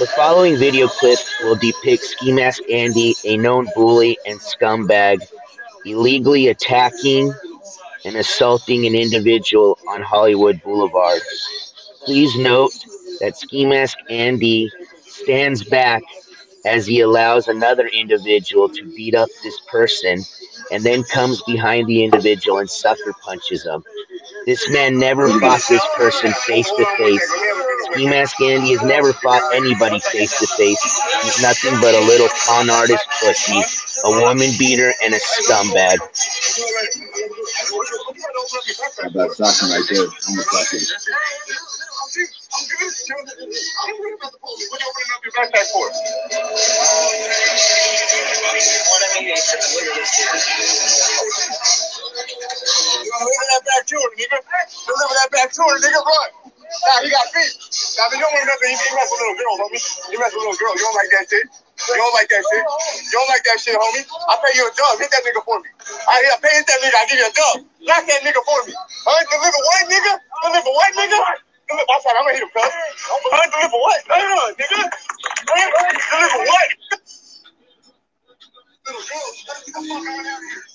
The following video clip will depict Ski Mask Andy, a known bully and scumbag, illegally attacking and assaulting an individual on Hollywood Boulevard. Please note that Ski Mask Andy stands back as he allows another individual to beat up this person and then comes behind the individual and sucker punches him. This man never fought this person face to face. Ski Mask Andy has never fought anybody face to face. He's nothing but a little con artist pussy, a woman beater, and a scumbag. About talking right there. I'm a fucking. Deliver that back to her, nigga. Deliver that back to her, nigga. Run. Nah, he got feet. Nah, but you don't want nothing. He mess with little girls, homie. He mess with little girls. You don't like that shit. You don't like that shit. You don't like that shit, homie. I pay you a dub. Hit that nigga for me. I, I pay that nigga. I give you a dub. Knock that nigga for me. Huh? Deliver what, nigga? Deliver what, nigga? I'm. I'm gonna hit him, cuz. Huh? Deliver what? Uh, nigga. Deliver what?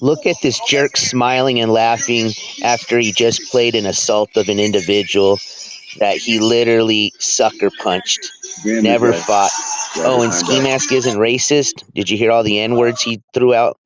Look at this jerk smiling and laughing after he just played an assault of an individual that he literally sucker punched. Never fought. Oh, and Ski Mask isn't racist. Did you hear all the N words he threw out?